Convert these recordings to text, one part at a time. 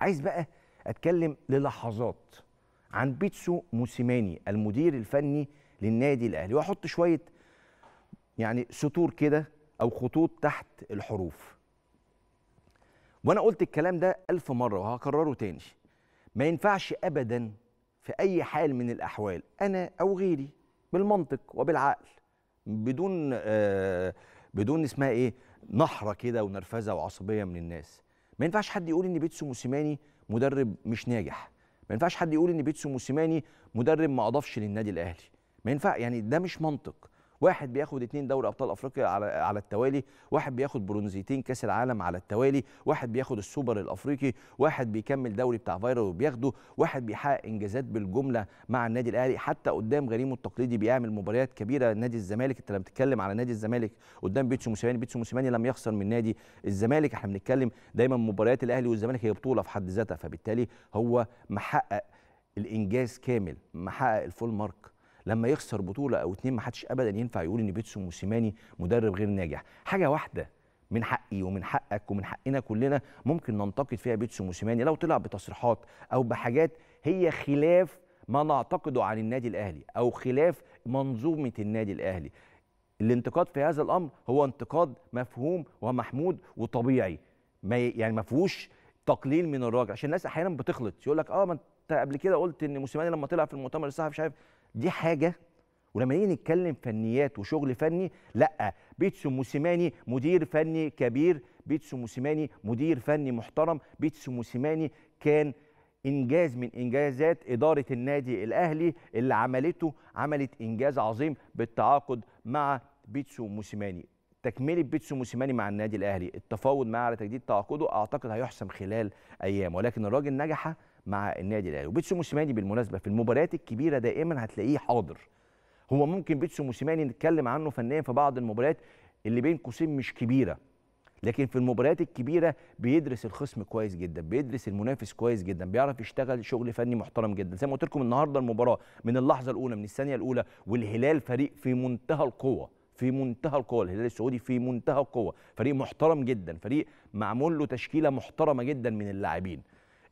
عايز بقى أتكلم للحظات. عن بيتسو موسيماني المدير الفني للنادي الأهلي. وأحط شوية يعني سطور كده أو خطوط تحت الحروف. وأنا قلت الكلام ده ألف مرة وهكرره تاني. ما ينفعش ابدا في أي حال من الأحوال أنا أو غيري بالمنطق وبالعقل. بدون آه بدون اسمها إيه نعرة كده ونرفزة وعصبية من الناس. ما ينفعش حد يقول إن بيتسو موسيماني مدرب مش ناجح. ما ينفعش حد يقول إن بيتسو موسيماني مدرب ما أضافش للنادي الأهلي. ما ينفع يعني ده مش منطق. واحد بياخد اتنين دوري أبطال أفريقيا على على التوالي واحد بياخد برونزيتين كأس العالم على التوالي واحد بياخد السوبر الأفريقي واحد بيكمل دوري بتاع فايلر وبياخده واحد بيحقق إنجازات بالجملة مع النادي الأهلي. حتى قدام غريمه التقليدي بيعمل مباريات كبيرة نادي الزمالك. أنت لما بتتكلم على نادي الزمالك قدام بيتسو موسيماني بيتسو موسيماني لم يخسر من نادي الزمالك. إحنا بنتكلم دايما مباريات الأهلي والزمالك هي بطولة في حد ذاتها فبالتالي هو محقق الإنجاز كامل محقق ال full mark لما يخسر بطولة أو اتنين ما حدش ابدا ينفع يقول إن بيتسو موسيماني مدرب غير ناجح. حاجة واحدة من حقي ومن حقك ومن حقنا كلنا ممكن ننتقد فيها بيتسو موسيماني لو طلع بتصريحات أو بحاجات هي خلاف ما نعتقده عن النادي الأهلي أو خلاف منظومة النادي الأهلي. الانتقاد في هذا الأمر هو انتقاد مفهوم ومحمود وطبيعي. ما يعني ما فيهوش تقليل من الراجل عشان الناس أحيانا بتخلط. يقول لك آه ما أنت قبل كده قلت إن موسيماني لما طلع في المؤتمر الصحفي مش عارف دي حاجة ولما نيجي نتكلم فنيات وشغل فني لأ بيتسو موسيماني مدير فني كبير بيتسو موسيماني مدير فني محترم بيتسو موسيماني كان إنجاز من إنجازات إدارة النادي الأهلي اللي عملته عملت إنجاز عظيم بالتعاقد مع بيتسو موسيماني. تكملة بيتسو موسيماني مع النادي الأهلي. التفاوض معاه على تجديد تعاقده أعتقد هيحسم خلال أيام ولكن الراجل نجح مع النادي الأهلي. وبيتسو موسيماني بالمناسبة في المباريات الكبيرة دائما هتلاقيه حاضر. هو ممكن بيتسو موسيماني نتكلم عنه فنيا في بعض المباريات اللي بين قوسين مش كبيرة لكن في المباريات الكبيرة بيدرس الخصم كويس جدا بيدرس المنافس كويس جدا بيعرف يشتغل شغل فني محترم جدا. زي ما قلت لكم النهارده المباراة من اللحظة الأولى من الثانية الأولى والهلال فريق في منتهى القوة. في منتهى القوة الهلال السعودي في منتهى القوة. فريق محترم جدا فريق معمول له تشكيلة محترمة جدا من اللاعبين.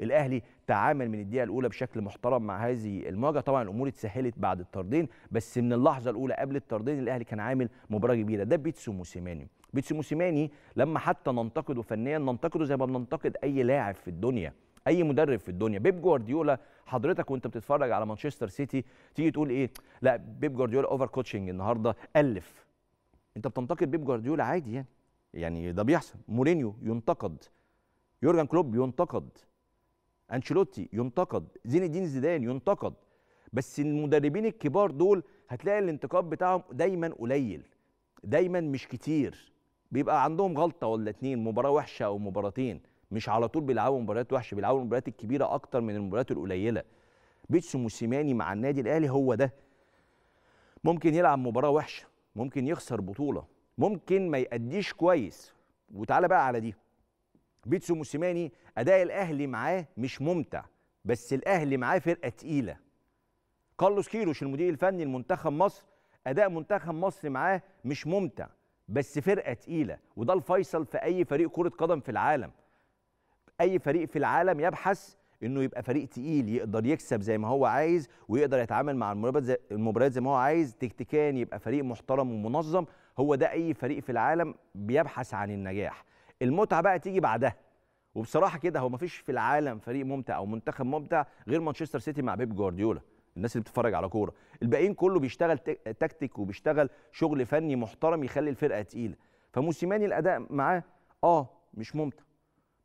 الأهلي تعامل من الدقيقة الأولى بشكل محترم مع هذه المواجهة. طبعا الأمور اتسهلت بعد الطردين بس من اللحظة الأولى قبل الطردين الأهلي كان عامل مباراة كبيرة. ده بيتسو موسيماني. بيتسو موسيماني لما حتى ننتقده فنيا ننتقده زي ما بننتقد أي لاعب في الدنيا أي مدرب في الدنيا. بيب جوارديولا حضرتك وأنت بتتفرج على مانشستر سيتي تيجي تقول إيه؟ لا بيب جوارديولا over coaching النهارده ألف. انت بتنتقد بيب جوارديولا عادي يعني. يعني ده بيحصل. مورينيو ينتقد يورجن كلوب ينتقد أنشيلوتي ينتقد زين الدين زيدان ينتقد. بس المدربين الكبار دول هتلاقي الانتقاد بتاعهم دايما قليل دايما مش كتير. بيبقى عندهم غلطة ولا اتنين مباراة وحشة أو مباراتين. مش على طول بيلعبوا مباريات وحشة بيلعبوا المباريات الكبيرة أكتر من المباريات القليلة. بيتسو موسيماني مع النادي الأهلي هو ده. ممكن يلعب مباراة وحشة. ممكن يخسر بطولة ممكن ما يأديش كويس. وتعالى بقى على دي. بيتسو موسيماني أداء الأهلي معاه مش ممتع بس الأهلي معاه فرقة تقيلة. كارلوس كيروش المدير الفني لمنتخب مصر أداء منتخب مصر معاه مش ممتع بس فرقة تقيلة. وده الفيصل في أي فريق كرة قدم في العالم. أي فريق في العالم يبحث إنه يبقى فريق تقيل يقدر يكسب زي ما هو عايز ويقدر يتعامل مع المباريات زي, ما هو عايز. تكتيكيا يبقى فريق محترم ومنظم. هو ده أي فريق في العالم بيبحث عن النجاح. المتعة بقى تيجي بعدها. وبصراحة كده هو مفيش في العالم فريق ممتع أو منتخب ممتع غير مانشستر سيتي مع بيب جوارديولا. الناس اللي بتتفرج على كورة. الباقيين كله بيشتغل تكتيك وبيشتغل شغل فني محترم يخلي الفرقة تقيلة. فموسيماني الأداء معاه آه مش ممتع.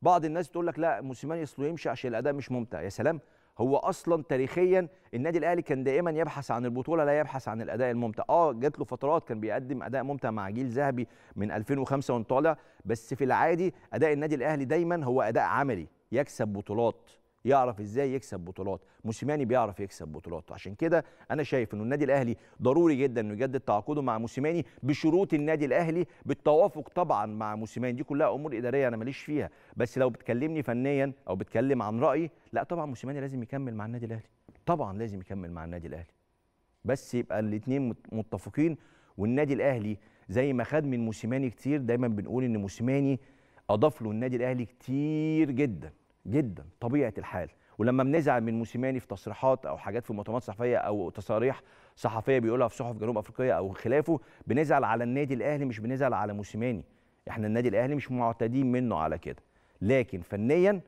بعض الناس تقول لك لا موسيماني أصله يمشي عشان الأداء مش ممتع. يا سلام هو أصلا تاريخيا النادي الأهلي كان دائما يبحث عن البطولة لا يبحث عن الأداء الممتع. آه جات له فترات كان بيقدم أداء ممتع مع جيل ذهبي من 2005 وانت طالع بس في العادي أداء النادي الأهلي دايما هو أداء عملي يكسب بطولات. يعرف إزاي يكسب بطولات. موسيماني بيعرف يكسب بطولات. عشان كده أنا شايف إنه النادي الأهلي ضروري جدا إنه يجدد تعاقده مع موسيماني بشروط النادي الأهلي بالتوافق طبعا مع موسيماني. دي كلها أمور إدارية أنا ماليش فيها. بس لو بتكلمني فنيا أو بتكلم عن رأيي لا طبعا موسيماني لازم يكمل مع النادي الأهلي. طبعا لازم يكمل مع النادي الأهلي. بس يبقى الاثنين متفقين والنادي الأهلي زي ما خد من موسيماني كتير دايما بنقول إن موسيماني أضاف له النادي الأهلي كتير جدا. جدا طبيعة الحال. ولما بنزعل من موسيماني في تصريحات أو حاجات في مؤتمرات صحفية أو تصاريح صحفية بيقولها في صحف جنوب افريقيا أو خلافه بنزعل على النادي الأهلي مش بنزعل على موسيماني. إحنا النادي الأهلي مش معتادين منه على كده. لكن فنيا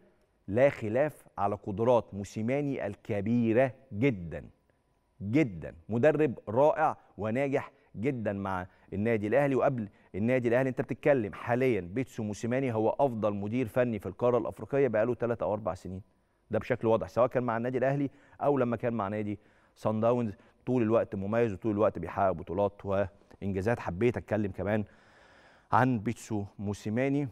لا خلاف على قدرات موسيماني الكبيرة جدا جدا. مدرب رائع وناجح جدا مع النادي الأهلي. وقبل النادي الأهلي أنت بتتكلم حاليا بيتسو موسيماني هو أفضل مدير فني في القارة الأفريقية بقاله 3 أو 4 سنين. ده بشكل واضح سواء كان مع النادي الأهلي أو لما كان مع نادي سان داونز طول الوقت مميز وطول الوقت بيحقق بطولات وإنجازات. حبيت أتكلم كمان عن بيتسو موسيماني